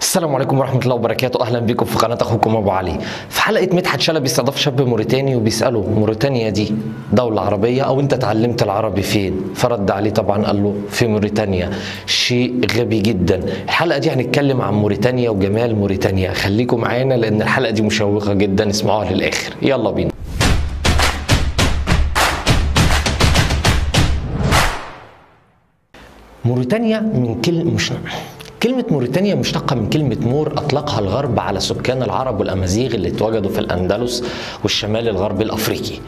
السلام عليكم ورحمة الله وبركاته. أهلا بكم في قناة أخوكم أبو علي. في حلقة مدحت شلبي استضاف شاب موريتاني وبيسأله موريتانيا دي دولة عربية أو أنت اتعلمت العربي فين؟ فرد عليه طبعا قال له في موريتانيا. شيء غبي جدا. الحلقة دي هنتكلم عن موريتانيا وجمال موريتانيا. خليكم معانا لأن الحلقة دي مشوقة جدا. اسمعوها للآخر. يلا بينا. موريتانيا من كل مش كلمة موريتانيا مشتقة من كلمة مور أطلقها الغرب على سكان العرب والأمازيغ اللي اتوجدوا في الأندلس والشمال الغربي الأفريقي.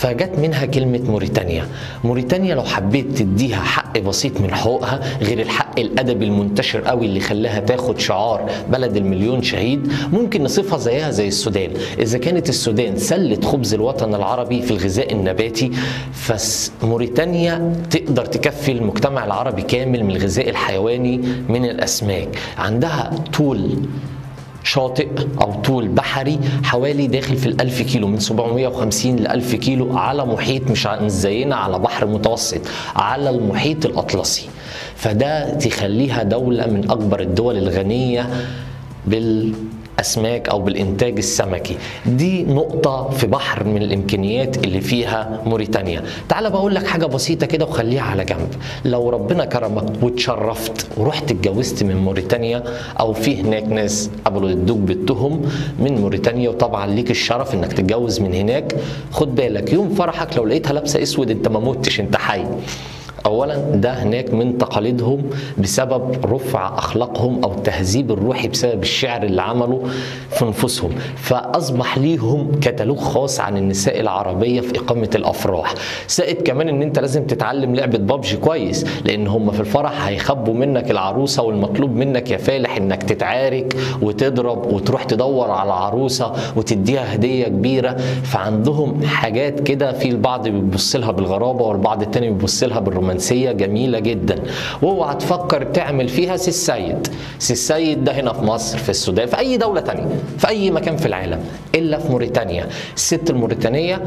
فجت منها كلمة موريتانيا. موريتانيا لو حبيت تديها حق بسيط من حقوقها غير الحق الأدبي المنتشر قوي اللي خلاها تاخد شعار بلد المليون شهيد ممكن نصفها زيها زي السودان. إذا كانت السودان سلة خبز الوطن العربي في الغذاء النباتي فموريتانيا تقدر تكفي المجتمع العربي كامل من الغذاء الحيواني من الأسماك. عندها طول شاطئ أو طول بحري حوالي داخل في الألف كيلو من 750 ل 1000 كيلو على محيط مش زينا على بحر متوسط على المحيط الأطلسي. فده تخليها دولة من أكبر الدول الغنية بال اسماك أو بالإنتاج السمكي. دي نقطة في بحر من الإمكانيات اللي فيها موريتانيا. تعال بقول لك حاجة بسيطة كده وخليها على جنب. لو ربنا كرمك واتشرفت ورحت اتجوزت من موريتانيا أو في هناك ناس قبلوا يدوك بالتهم من موريتانيا وطبعا ليك الشرف إنك تتجوز من هناك خد بالك يوم فرحك لو لقيتها لابسة أسود أنت ما متش أنت حي. اولا ده هناك من تقاليدهم بسبب رفع أخلاقهم أو التهذيب الروحي بسبب الشعر اللي عمله في نفوسهم فأصبح ليهم كتالوج خاص عن النساء العربية في إقامة الأفراح. زائد كمان إن أنت لازم تتعلم لعبة بابجي كويس لأن هم في الفرح هيخبوا منك العروسة والمطلوب منك يا فالح إنك تتعارك وتضرب وتروح تدور على عروسة وتديها هدية كبيرة. فعندهم حاجات كده في البعض بيبص لها بالغرابة والبعض التاني بيبص لها بالرومانسية. رومانسية جميلة جدا. واوعى تفكر تعمل فيها سي السيد. سي السيد ده هنا في مصر في السودان في أي دولة تانية في أي مكان في العالم إلا في موريتانيا. الست الموريتانية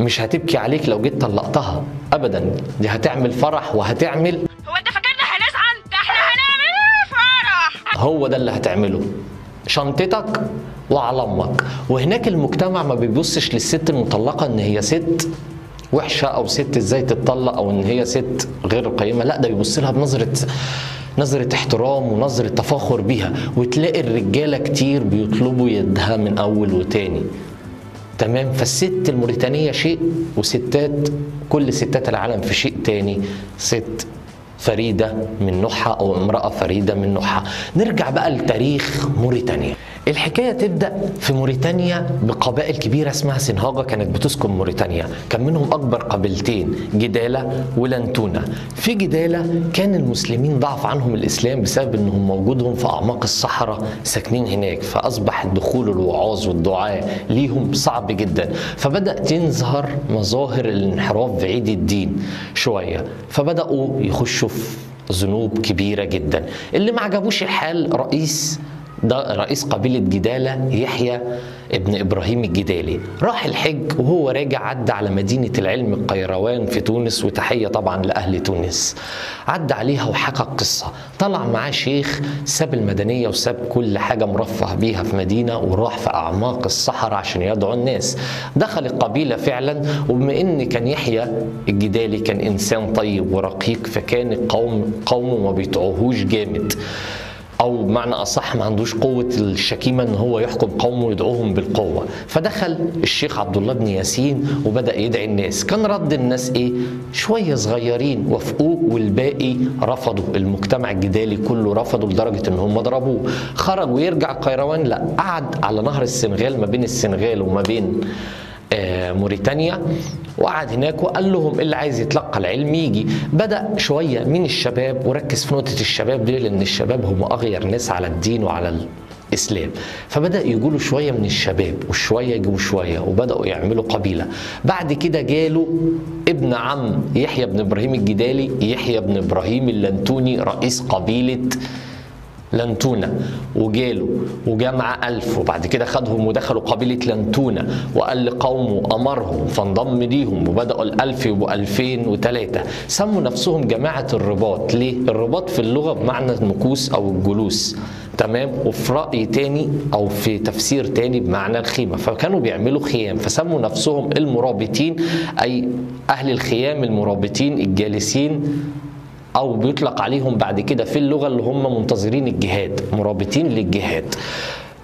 مش هتبكي عليك لو جيت طلقتها. أبدا. دي هتعمل فرح وهتعمل هو انت فاكرنا هنزعل ده إحنا هنعمل فرح. هو ده اللي هتعمله. شنطتك وعلى أمك وهناك المجتمع ما بيبصش للست المطلقة إن هي ست. وحشة أو ست إزاي تتطلق أو إن هي ست غير قيمة لا ده بيبص لها بنظرة نظرة احترام ونظرة تفاخر بيها وتلاقي الرجالة كتير بيطلبوا يدها من أول وتاني. تمام؟ فالست الموريتانية شيء وستات كل ستات العالم في شيء تاني ست فريدة من نوعها أو امرأة فريدة من نوعها نرجع بقى لتاريخ موريتانيا. الحكاية تبدأ في موريتانيا بقبائل كبيرة اسمها سنهاجة كانت بتسكن موريتانيا. كان منهم أكبر قبيلتين جدالة ولنتونة في جدالة كان المسلمين ضعف عنهم الإسلام بسبب أنهم موجودهم في أعماق الصحراء ساكنين هناك فأصبح الدخول الوعاظ والدعاء ليهم صعب جدا. فبدأت تظهر مظاهر الانحراف بعيد الدين شوية. فبدأوا يخشوا في ذنوب كبيرة جدا. اللي ما عجبوش الحال رئيس ده رئيس قبيلة جدالة يحيى ابن إبراهيم الجدالي. راح الحج وهو راجع عدى على مدينة العلم القيروان في تونس وتحية طبعا لأهل تونس. عدى عليها وحكى القصة طلع معاه شيخ ساب المدنية وساب كل حاجة مرفه بيها في مدينة وراح في أعماق الصحراء عشان يدعو الناس. دخل القبيلة فعلا وبما إن كان يحيى الجدالي كان إنسان طيب ورقيق فكان القوم قومه ما بيطعوهوش جامد. أو بمعنى أصح ما عندوش قوة الشكيمة إن هو يحكم قومه ويدعوهم بالقوة. فدخل الشيخ عبد الله بن ياسين وبدأ يدعي الناس. كان رد الناس إيه؟ شوية صغيرين وافقوه والباقي رفضوا. المجتمع الجدالي كله رفضوا لدرجة إن هم ضربوه. خرج ويرجع قيروان لا قعد على نهر السنغال ما بين السنغال وما بين موريتانيا وقعد هناك وقال لهم اللي عايز يتلقى العلم يجي. بدأ شوية من الشباب وركز في نقطة الشباب دي لأن الشباب هم أغير ناس على الدين وعلى الإسلام. فبدأ يقولوا شوية من الشباب وشوية يجيبوا شوية وبدأوا يعملوا قبيلة. بعد كده جاله ابن عم يحيى بن إبراهيم الجدالي يحيى بن إبراهيم اللنتوني رئيس قبيلة لنتونة وجاله وجمع ألف وبعد كده خدهم ودخلوا قبيلة لنتونة وقال لقومه أمرهم فانضم ليهم وبدأوا الألف يبقوا ألفين وتلاتة. سموا نفسهم جماعة الرباط. ليه؟ الرباط في اللغة بمعنى المكوس أو الجلوس. تمام؟ وفي رأي تاني أو في تفسير تاني بمعنى الخيمة. فكانوا بيعملوا خيام. فسموا نفسهم المرابطين أي أهل الخيام المرابطين الجالسين أو بيطلق عليهم بعد كده في اللغة اللي هم منتظرين الجهاد مرابطين للجهاد.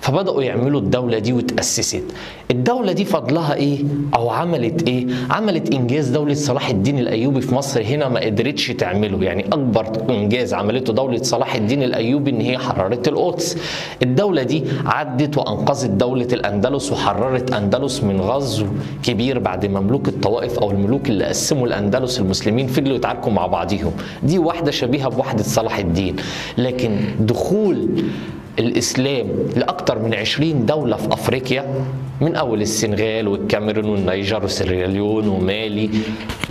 فبدأوا يعملوا الدولة دي وتاسست الدولة دي فضلها إيه؟ أو عملت إيه؟ عملت إنجاز دولة صلاح الدين الأيوبي في مصر هنا ما قدرتش تعمله. يعني أكبر إنجاز عملته دولة صلاح الدين الأيوبي إن هي حررت القدس. الدولة دي عدت وأنقذت دولة الأندلس وحررت أندلس من غزو كبير بعد مملوك الطوائف أو الملوك اللي قسموا الأندلس المسلمين فضلوا يتعاركوا مع بعضهم دي واحدة شبيهة بوحدة صلاح الدين. لكن دخول الإسلام لأكثر من 20 دولة في أفريقيا من أول السنغال والكاميرون والنيجر وسيراليون ومالي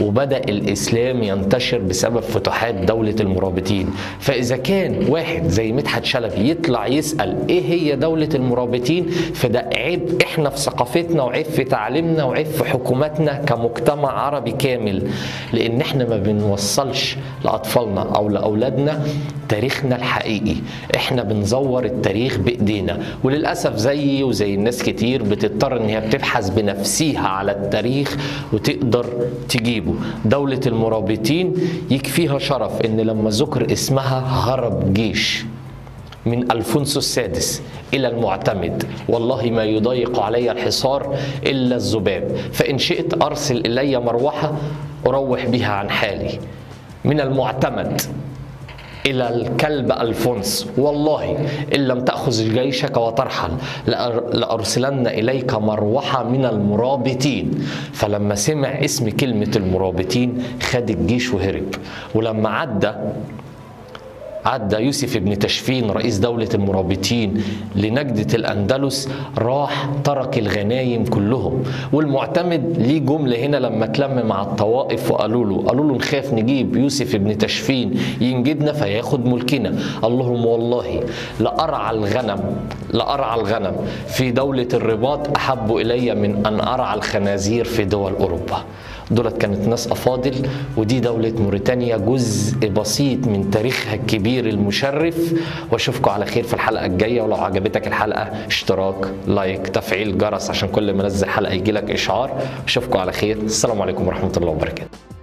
وبدأ الإسلام ينتشر بسبب فتوحات دولة المرابطين. فإذا كان واحد زي مدحت شلبي يطلع يسأل إيه هي دولة المرابطين فده عيب إحنا في ثقافتنا وعيب في تعليمنا وعيب في حكوماتنا كمجتمع عربي كامل. لأن إحنا ما بنوصلش لأطفالنا أو لأولادنا تاريخنا الحقيقي. إحنا بنزور التاريخ بإيدينا. وللأسف زيي وزي الناس كتير بتضطر إن هي بتبحث بنفسها على التاريخ وتقدر تجيبه. دولة المرابطين يكفيها شرف إن لما ذكر اسمها هرب جيش من ألفونسو السادس إلى المعتمد. والله ما يضيق علي الحصار إلا الذباب. فإن شئت أرسل إلي مروحة أروح بها عن حالي. من المعتمد. إلى الكلب ألفونس. والله إن لم تأخذ جيشك وترحل لأر- لأرسلن إليك مروحة من المرابطين. فلما سمع اسم كلمة المرابطين خد الجيش وهرب. ولما عدى عدى يوسف بن تشفين رئيس دولة المرابطين لنجدة الأندلس راح ترك الغنايم كلهم. والمعتمد ليه جملة هنا لما اتلم مع الطوائف وقالوا له قالوا له نخاف نجيب يوسف بن تشفين ينجدنا فياخد ملكنا. قال لهم والله لأرعى الغنم لأرعى الغنم في دولة الرباط أحب إلي من أن أرعى الخنازير في دول أوروبا. دولت كانت ناس أفاضل ودي دولة موريتانيا جزء بسيط من تاريخها الكبير المشرف. وأشوفكم على خير في الحلقة الجاية ولو عجبتك الحلقة اشتراك لايك تفعيل جرس عشان كل ما انزل حلقة يجيلك إشعار. أشوفكم على خير. السلام عليكم ورحمة الله وبركاته.